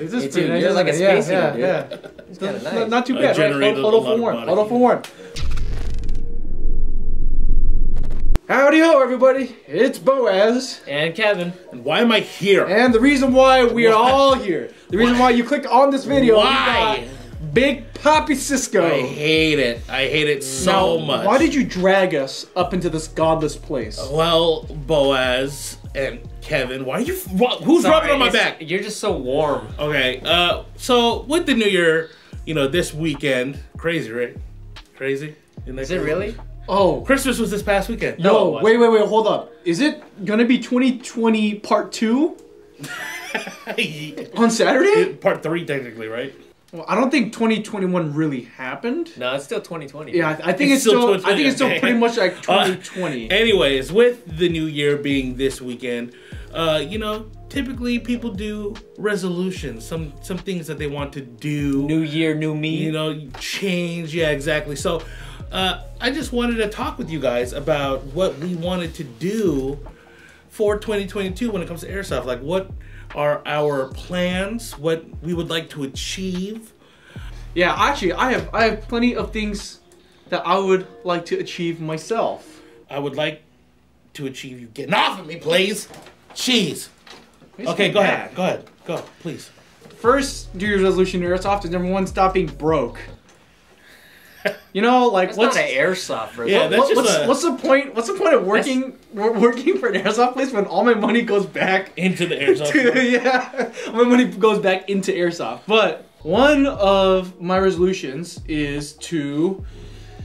This is Me pretty nice. You're like a space yeah, eater, yeah, dude. yeah. It's kinda Not- nice. Not too bad, right? Hold, hold a on lot for of one. Hold for heat. one. Howdy ho, everybody! It's Boaz, And Kevin. And why am I here? and the reason why we are all here, the reason why you clicked on this video, we Why? Got Big Poppy Cisco. I hate it. I hate it so Now, much. Why did you drag us up into this godless place? Well, Boaz and Kevin, why are you? Wh- who's Sorry, rubbing on my back? You're just so warm. Okay. Uh, so with the new year, you know, this weekend, crazy, right? Crazy. Isn't that Is it crazy? really? Oh, Christmas was this past weekend. no! No, wait, wait, wait! Hold up. Is it gonna be 2020 Part Two on Saturday? Part three, technically, right? Well, I don't think 2021 really happened. No, it's still 2020. Yeah, I I think It's it's, still still. I think it's still pretty much like Uh, 2020. Anyways, with the new year being this weekend, uh, you know, typically people do resolutions, some some things that they want to do. New year, new me. you know, change. Yeah, exactly. So, uh, I just wanted to talk with you guys about what we wanted to do for 2022 when it comes to airsoft. Like, what are our plans? What we would like to achieve? yeah, actually, I have I have plenty of things that I would like to achieve myself. I would like to achieve you getting off of me, please. Jeez. It's Okay, go bad. ahead. Go ahead. Go, please. First New Year's resolution is number one: stop being broke. You know, like That's what's not an airsoft version. Yeah, that's what- just what's, a- what's the point? What's the point of working working for an airsoft place when all my money goes back Into the airsoft. to yeah, my money goes back into airsoft. But one of my resolutions is to.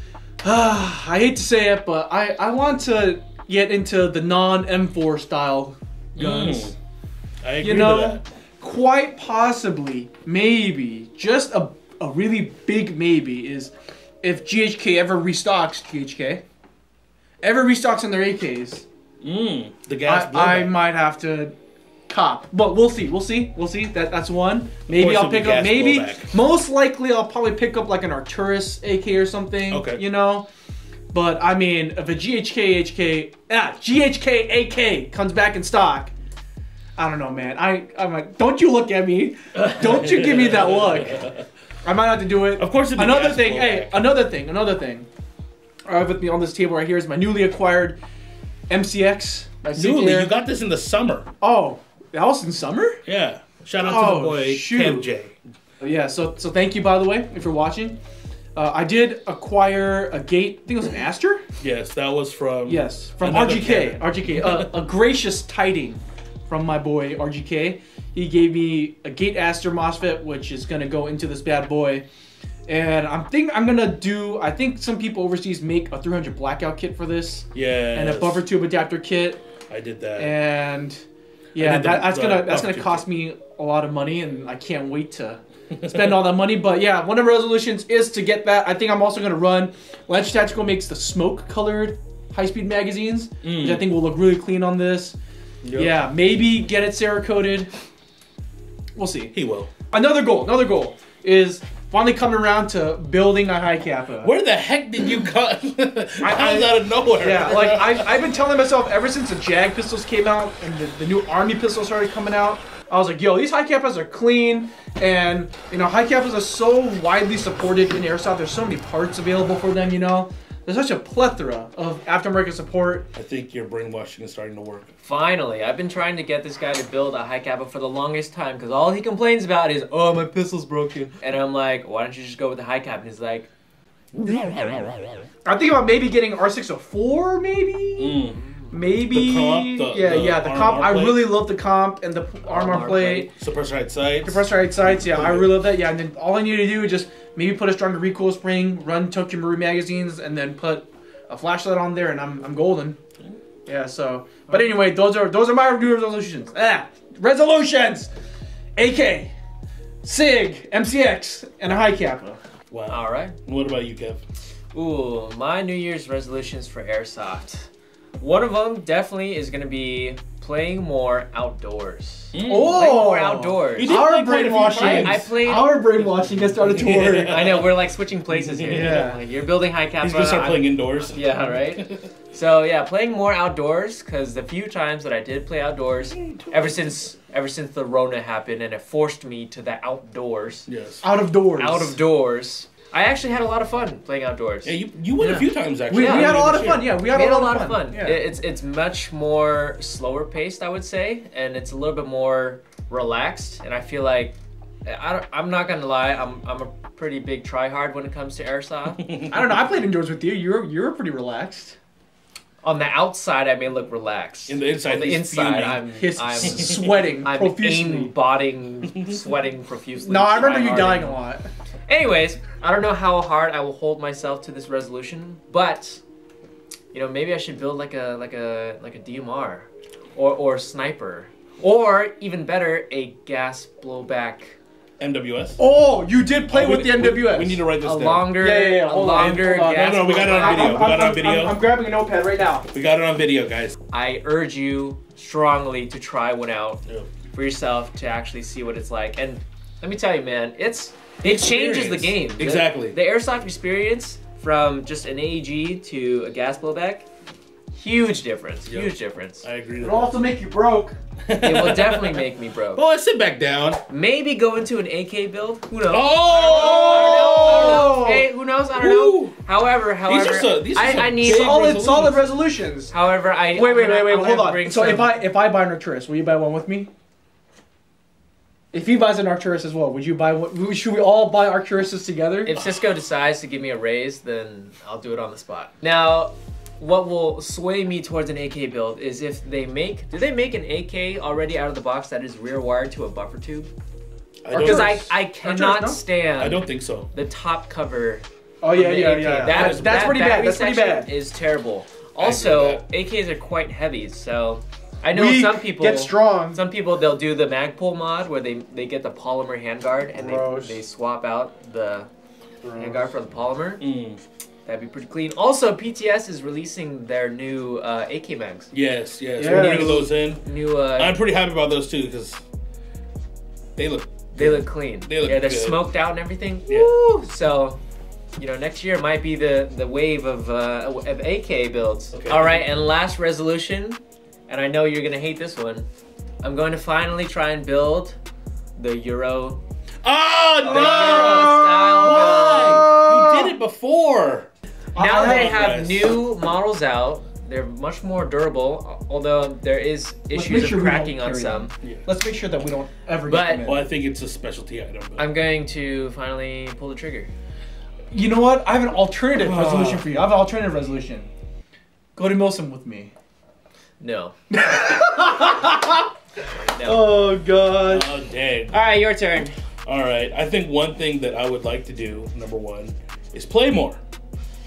I hate to say it, but I I want to get into the non M4 style guns. Mm. I agree You to know, that. quite possibly, maybe, just a a really big maybe is if GHK ever restocks GHK, ever restocks on their AKs. Mm, the gas I, I might have to cop, but we'll see. We'll see. We'll see. That that's one. Maybe I'll pick up. Maybe blowback. most likely I'll probably pick up like an Arcturus AK or something. Okay. You know. But I mean, if a GHK HK ah GHK AK comes back in stock, I don't know, man. I I'm like, don't you look at me. Don't you give me that look. I might have to do it. Of course Another thing, hey, another thing, another thing. I have with me on this table right here is my newly acquired MCX. Newly, you got this in the summer. Oh, that was in summer? Yeah. Shout out to Oh, the boy shoot. J. Yeah, so so thank you by the way if you're watching. Uh, I did acquire a gate. I think it was an Aster. Yes, that was from. Yes, from RGK. cannon. RGK. Uh, a gracious tiding from my boy RGK. He gave me a GATE Aster MOSFET, which is gonna go into this bad boy. And I'm think I'm gonna do. I think some people overseas make a 300 blackout kit for this, Yeah. and a buffer tube adapter kit. I did that. and yeah, the- that, that's gonna that's gonna cost me a lot of money, and I can't wait to spend all that money. But yeah, one of the resolutions is to get that. I think I'm also gonna run. Ledge Tactical makes the smoke colored high speed magazines, which I think will look really clean on this. Mm. Yep. Yeah, maybe get it Cerakoted. We'll see. He will. Another goal, another goal is finally coming around to building a Hi-Capa. Where the heck did you cut? I was I- out of nowhere. Yeah, like I've, I've been telling myself ever since the Jag pistols came out and the, the new Army pistols started coming out, I was like, yo, these Hi-Capas are clean, and you know, Hi-Capas are so widely supported in airsoft. There's so many parts available for them. You know, there's such a plethora of aftermarket support. I think your brainwashing is starting to work. Finally, I've been trying to get this guy to build a Hi-Capa for the longest time because all he complains about is, oh, my pistol's broken. And I'm like, why don't you just go with the high cap? And he's like, I'm thinking about maybe getting R604, maybe. Mm. Maybe. The comp, the- yeah, the yeah, the arm- comp. arm I plate? really love the comp and the p- armor Armor plate. Suppressor height sights. Compressor height sights, yeah, I really love that. Yeah, and then all I need to do is just maybe put a stronger recoil spring, run Tokyo Marui magazines, and then put a flashlight on there, and I'm, I'm golden. Yeah. So, but anyway, those are those are my New Year's resolutions. Ah, resolutions. AK, Sig, MCX, and a Hi-Capa. Wow. all right. What about you, Kev? Ooh, my New Year's resolutions for airsoft. One of them definitely is gonna be playing more outdoors. Mm. Playing more outdoors. You did Our play quite a few brainwashing. times. I played- Our brainwashing has started to work. I know we're like switching places here. Yeah. Like, you're building high cap. He's gonna start playing indoors. Yeah, right. So yeah, playing more outdoors because the few times that I did play outdoors, ever since ever since the Rona happened and it forced me to the outdoors, Yes. Out of doors. out of doors, I actually had a lot of fun playing outdoors. Yeah, you you went Yeah. a few times actually. We, Yeah, we had a lot of fun. Yeah, we had, we had a lot, of fun. Yeah. It- It's it's much more slower paced, I would say, and it's a little bit more relaxed. And I feel like I don't, I'm not gonna lie, I'm I'm a pretty big tryhard when it comes to airsoft. I don't know. I played indoors with you. You're you were pretty relaxed. On the outside, I may look relaxed. In the inside, On the he's inside. I'm He's I'm sweating I'm profusely. aimbotting, sweating profusely. No, I remember you dying a lot. Anyways, I don't know how hard I will hold myself to this resolution, but you know, maybe I should build like a like a like a DMR or or sniper. Or even better, a gas blowback. MWS. Oh, you did play Oh, we- with the MWS. We, need to write this A down. longer Yeah, yeah, yeah, a hold on, longer hold on. gas No, no, we got it on video. I'm, We got it on video. I'm, I'm grabbing a notepad right now. We got it on video, guys. I urge you strongly to try one out Yeah. for yourself to actually see what it's like. And let me tell you, man, it's it changes the game. Experience. The- Exactly. The, airsoft experience from just an AEG to a gas blowback, huge difference. Yep. Huge difference. I agree. It'll also make you broke. It will definitely make me broke. Oh, sit back down. Maybe go into an AK build. Who knows? Oh! Hey, who knows? I don't know. Woo! However, however, are so- these are I, I need. Solid, resolutions. solid resolutions. However, I Wait, wait, I'm wait, wait. Hold on. So some- if I if I buy an Arcturus, will you buy one with me? If he buys an Arcturus as well, would you buy one? Should we all buy Arcturuses together? If Cisco decides to give me a raise, then I'll do it on the spot. Now, what will sway me towards an AK build is if they make. Do they make an AK already out of the box that is rear wired to a buffer tube? Because I, Arcturus. I cannot no? stand I don't think so. the top cover. oh yeah, yeah, AK. yeah. That- That's, that's that pretty bad. That's pretty bad. Is terrible. Also, AKs are quite heavy, so I know Weak, some people get strong. Some people they'll do the Magpul mod where they they get the polymer handguard and they, Gross. they swap out the handguard for the polymer. Mm. That'd be pretty clean. Also, PTS is releasing their new uh, AK mags. Yes, yes. Yes. We're bringing those in. New, uh, I'm pretty happy about those too because they look. they look clean. They look yeah, they're good. smoked out and everything. Yeah. Woo! So, you know, next year might be the the wave of uh, of AK builds. Okay. All right, and last resolution, and I know you're gonna hate this one. I'm going to finally try and build the Euro. Oh the no! Euro style build. Why? You did it before. Now I they have have this. new models out. They're much more durable, although there is issues sure of cracking on some. Yeah. Let's make sure that we don't ever But- get them in. Well, I think it's a specialty item. But I'm going to finally pull the trigger. You know what? I have an alternative Ah. resolution for you. I have an alternative resolution. Go to milsim with me. No. no. Oh god. oh dang! All right, your turn. All right, I think one thing that I would like to do, number one, is play more.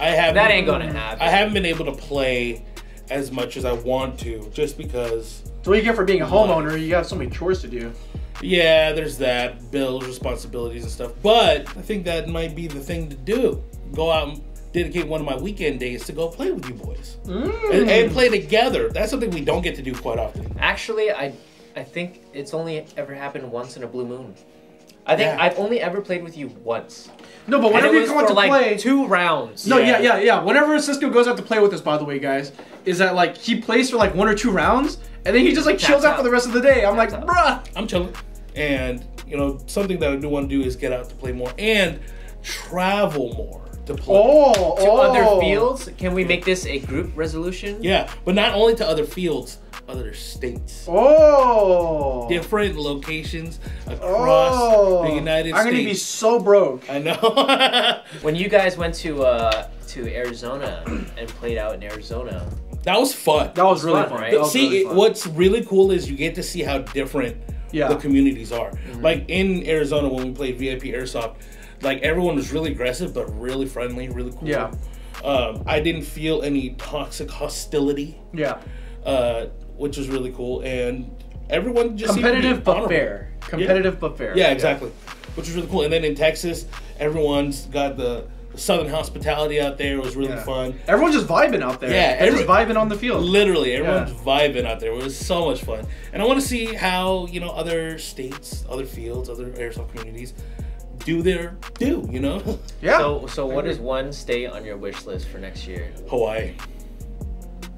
I have That ain't gonna happen. I haven't been able to play as much as I want to, just because. So what you get for being a homeowner, you have so many chores to do. Yeah, there's that bills, responsibilities, and stuff. But I think that might be the thing to do. Go out and dedicate one of my weekend days to go play with you boys Mm. and, and play together. That's something we don't get to do quite often. Actually, I, I think it's only ever happened once in a blue moon. I think Yeah. I've only ever played with you once. No, but whenever you come out to like play, two rounds. no, Yeah. yeah, yeah, yeah. Whenever Cisco goes out to play with us, by the way, guys, is that like he plays for like one or two rounds, and then he just like chills out out. for the rest of the day. I'm like, out. bruh. I'm chilling. And, you know, something that I do want to do is get out to play more and travel more to. Oh, To oh. other fields, can we make this a group resolution? Yeah, but not only to other fields, other states. Oh. Different locations across Oh. the United States. I'm gonna be so broke. I know. When you guys went to uh, to Arizona and played out in Arizona, that was fun. That was really fun, fun. right? That was See, really it, fun. what's really cool is you get to see how different Yeah. the communities are. Mm-hmm. Like in Arizona when we played VIP Airsoft, like everyone was really aggressive but really friendly, really cool. Yeah. Um, I didn't feel any toxic hostility, Yeah. uh, which was really cool, and everyone just seemed to be Competitive but honorable. fair. Competitive but fair. Yeah, exactly. Which was really cool. And then in Texas, everyone's got the, the southern hospitality out there. It was really Yeah. fun. Everyone's just vibing out there. Yeah, just vibing on the field. Literally, everyone's Yeah. vibing out there. It was so much fun, and I want to see how you know other states, other fields, other airsoft communities do their do. You know, Yeah. so so what is one stay on your wish list for next year? Hawaii.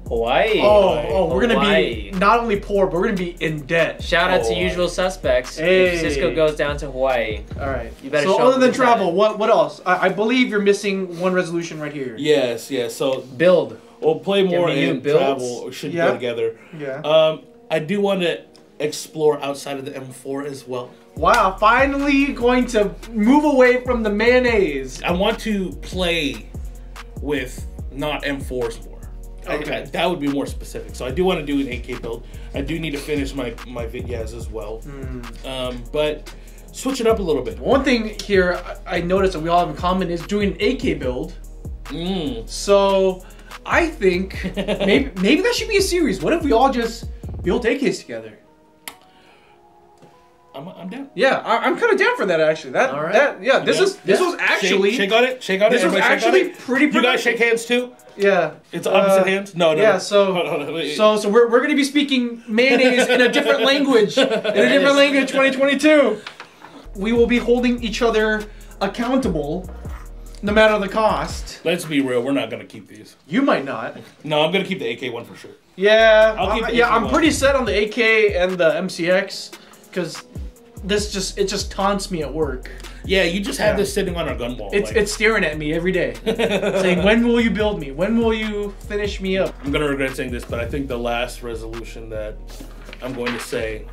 Hawaii. Oh, oh, we're gonna be not only poor, but we're gonna be in debt. Shout out to usual suspects. Hey. If Cisco goes down to Hawaii, All right. You better so show other than travel, that. what what else? I, I believe you're missing one resolution right here. Yes, yes. So build. we'll play more and builds. travel should Yeah. go together. Yeah. Um, I do want to explore outside of the M4 as well. Wow, finally going to move away from the mayonnaise. I want to play with not M4s more. Okay. I- that would be more specific. So I do want to do an AK build. I do need to finish my my Vidyas as well. Hmm. Um, but switch it up a little bit. One thing here I I noticed that we all have in common is doing an AK build. Mm. So I think maybe maybe that should be a series. What if we all just build AKs together? I'm, I'm down. Yeah, I, I'm kind of down for that actually. That All right. that yeah, this Yeah. is this Yeah. was actually shake, shake on it. Shake on this it. was Everybody shake on actually it. pretty. You guys shake hands too. Yeah. It's opposite Uh, hands. No, no. yeah, no. so- Hold on, hold on, wait. So so we're, we're gonna be speaking mayonnaise in a different language. In a different language 2022. We will be holding each other accountable no matter the cost. let's be real. We're not gonna keep these. You might not. No, I'm gonna keep the AK one for sure. Yeah, I'll keep the yeah, AK I'm one. pretty set on the AK and the MCX because this just it just taunts me at work. Yeah, you just have Yeah. this sitting on our gun wall. It's like- it's staring at me every day, saying, "When will you build me? When will you finish me up?" I'm gonna regret saying this, but I think the last resolution that I'm going to say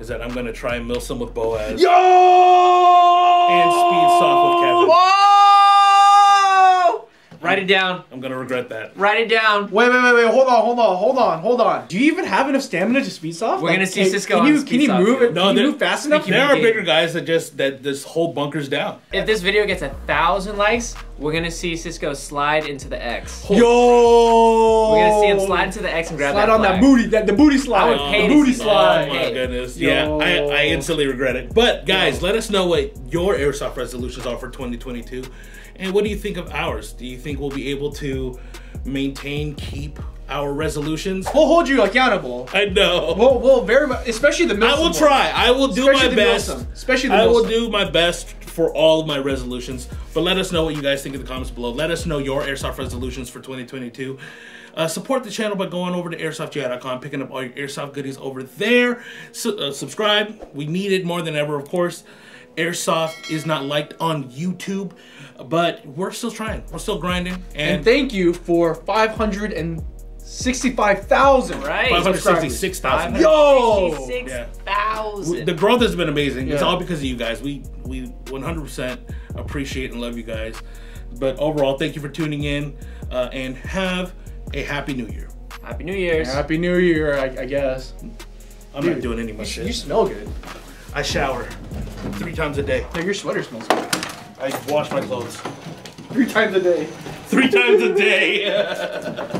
is that I'm gonna try and milsim with Boaz. Yo! And speed soft with Kevin. Whoa! Write it down. I'm gonna regret that. Write it down. Wait, wait, wait, wait! Hold on, hold on, hold on, hold on. Do you even have enough stamina to speed soft? We're gonna see can, Cisco Can on you speed can you move it? No, can you they're- move fast enough? There are game. bigger guys that just that this whole bunker's down. If this video gets a thousand likes, we're gonna see Cisco slide into the X. Yo! We're gonna see him slide into the X and grab Slide that on that booty, that the booty slide. I would the pay to booty slide. Oh my goodness. Yo. Yeah, I, I instantly regret it. But guys, let us know what your airsoft resolutions are for 2022. And what do you think of ours? Do you think we'll be able to maintain, keep our resolutions? We'll hold you accountable. I know. We'll, we'll very much, especially the I will try. I will do Especially my best. milsim. Especially the I will do my best for all of my resolutions. But let us know what you guys think in the comments below. Let us know your airsoft resolutions for 2022. Uh, support the channel by going over to airsoftgi.com, picking up all your airsoft goodies over there. Uh, subscribe. We need it more than ever, of course. Airsoft is not liked on YouTube, but we're still trying. We're still grinding. And And, thank you for 565,000. Right. 566,000. Yo! Six Yeah. The growth has been amazing. It's all because of you guys. We we 100% appreciate and love you guys. But overall, thank you for tuning in uh, and have a happy new year. Happy New Year's. Happy New Year, I, I guess. I'm Dude, not doing any more shit. you smell good. I shower three times a day. No, your sweater smells good. I wash my clothes Three times a day. three times a day.